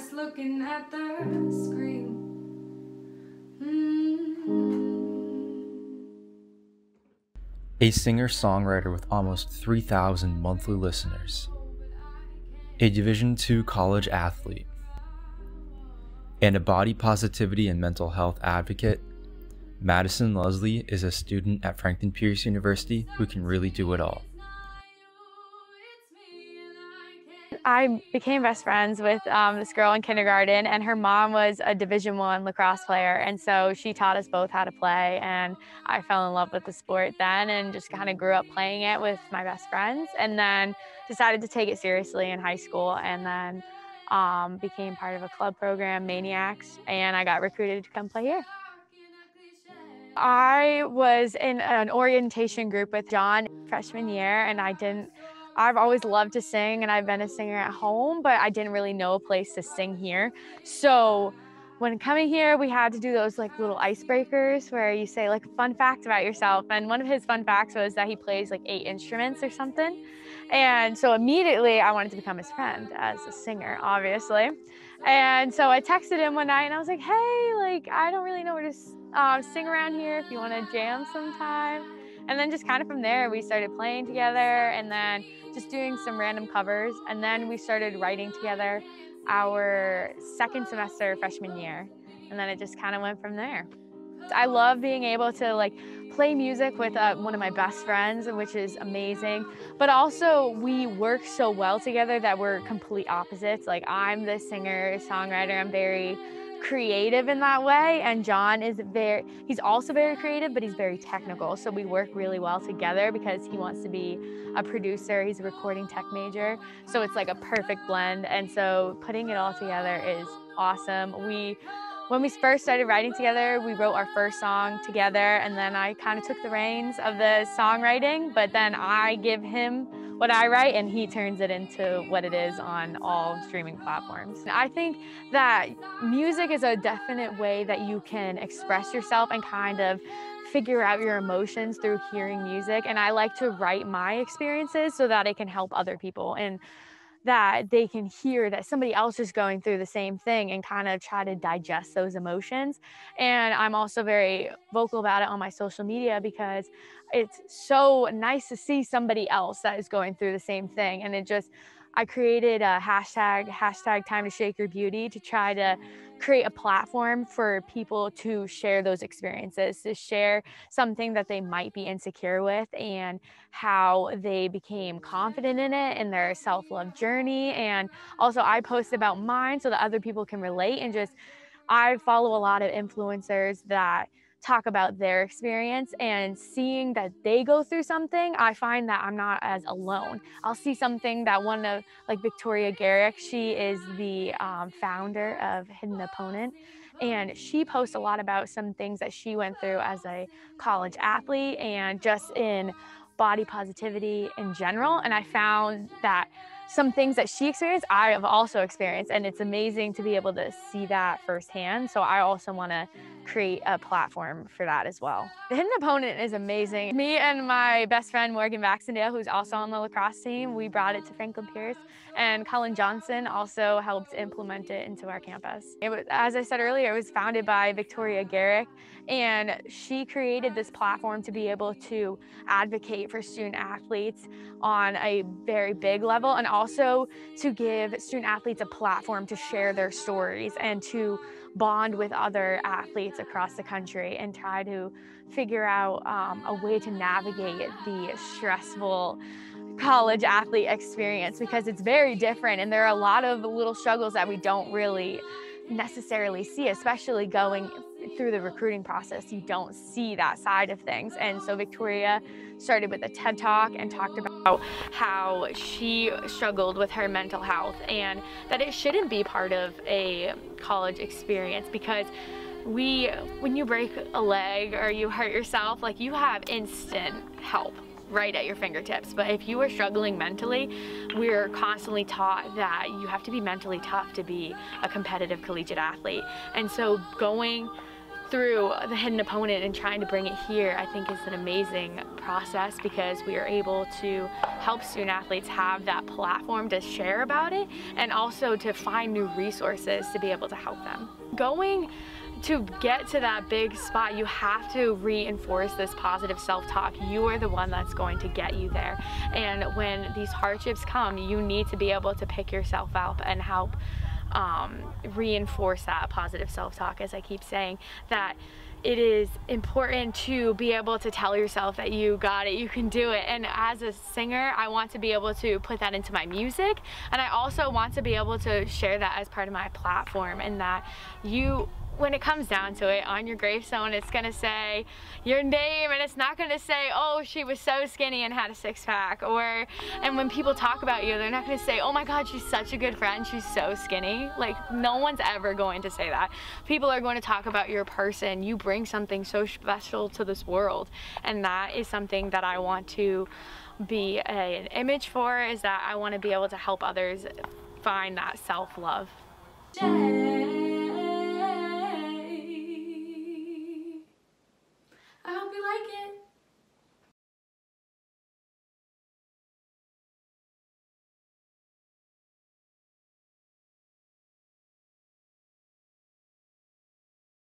embarrassed looking at the screen. Mm. A singer-songwriter with almost 3,000 monthly listeners. A Division II college athlete. And a body positivity and mental health advocate, Madison Leslie is a student at Franklin Pierce University who can really do it all. I became best friends with um, this girl in kindergarten, and her mom was a Division One lacrosse player, and so she taught us both how to play. And I fell in love with the sport then, and just kind of grew up playing it with my best friends, and then decided to take it seriously in high school, and then um, became part of a club program, Maniacs, and I got recruited to come play here. I was in an orientation group with John freshman year, and I didn't I've always loved to sing and I've been a singer at home, but I didn't really know a place to sing here. So when coming here, we had to do those like little icebreakers where you say like fun fact about yourself. And one of his fun facts was that he plays like eight instruments or something. And so immediately I wanted to become his friend as a singer, obviously. And so I texted him one night and I was like, hey, like I don't really know where to uh, sing around here if you want to jam sometime. And then just kind of from there, we started playing together and then just doing some random covers. And then we started writing together our second semester freshman year. And then it just kind of went from there. I love being able to like play music with uh, one of my best friends, which is amazing. But also, we work so well together that we're complete opposites. Like, I'm the singer, songwriter, I'm very creative in that way and John is very he's also very creative but he's very technical. So we work really well together because he wants to be a producer he's a recording tech major. So it's like a perfect blend and so putting it all together is awesome. We when we first started writing together, we wrote our first song together, and then I kind of took the reins of the songwriting, but then I give him what I write and he turns it into what it is on all streaming platforms. I think that music is a definite way that you can express yourself and kind of figure out your emotions through hearing music. And I like to write my experiences so that it can help other people. And that they can hear that somebody else is going through the same thing and kind of try to digest those emotions. And I'm also very vocal about it on my social media because it's so nice to see somebody else that is going through the same thing. And it just, I created a hashtag, hashtag time to shake your beauty to try to create a platform for people to share those experiences, to share something that they might be insecure with and how they became confident in it in their self love journey. And also, I post about mine so that other people can relate and just, I follow a lot of influencers that talk about their experience and seeing that they go through something, I find that I'm not as alone. I'll see something that one of, like Victoria Garrick, she is the um, founder of Hidden Opponent. And she posts a lot about some things that she went through as a college athlete and just in body positivity in general. And I found that some things that she experienced, I have also experienced. And it's amazing to be able to see that firsthand. So I also want to create a platform for that as well. The Hidden Opponent is amazing. Me and my best friend Morgan Baxendale, who's also on the lacrosse team, we brought it to Franklin Pierce, and Colin Johnson also helped implement it into our campus. It was, as I said earlier, it was founded by Victoria Garrick, and she created this platform to be able to advocate for student athletes on a very big level, and to give student athletes a platform to share their stories and to bond with other athletes across the country and try to figure out um, a way to navigate the stressful college athlete experience because it's very different and there are a lot of little struggles that we don't really necessarily see, especially going through the recruiting process. You don't see that side of things. And so Victoria started with a TED Talk and talked about how she struggled with her mental health and that it shouldn't be part of a college experience because we when you break a leg or you hurt yourself like you have instant help right at your fingertips. But if you are struggling mentally, we're constantly taught that you have to be mentally tough to be a competitive collegiate athlete. And so going through the hidden opponent and trying to bring it here, I think is an amazing process because we are able to help student athletes have that platform to share about it and also to find new resources to be able to help them. Going to get to that big spot, you have to reinforce this positive self-talk. You are the one that's going to get you there. And when these hardships come, you need to be able to pick yourself up and help um, reinforce that positive self-talk, as I keep saying, that it is important to be able to tell yourself that you got it, you can do it. And as a singer, I want to be able to put that into my music. And I also want to be able to share that as part of my platform and that you when it comes down to it, on your gravestone, it's gonna say your name and it's not gonna say, oh, she was so skinny and had a six pack. Or, and when people talk about you, they're not gonna say, oh my God, she's such a good friend, she's so skinny. Like, no one's ever going to say that. People are going to talk about your person. You bring something so special to this world. And that is something that I want to be a, an image for, is that I wanna be able to help others find that self-love.